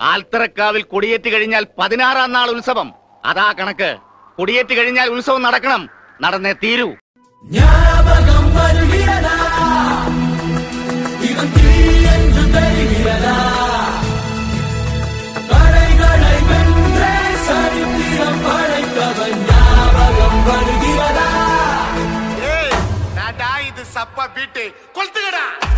ആൽത്തറക്കാവിൽ കൊടിയേറ്റ് കഴിഞ്ഞാൽ പതിനാറാം നാൾ ഉത്സവം. അതാ കണക്ക്. കൊടിയേറ്റ് കഴിഞ്ഞാൽ ഉത്സവം നടക്കണം. നടന്നേ തീരൂ. ഇത് സപ്പ വീട്ട്. കൊളുത്തുകടാ.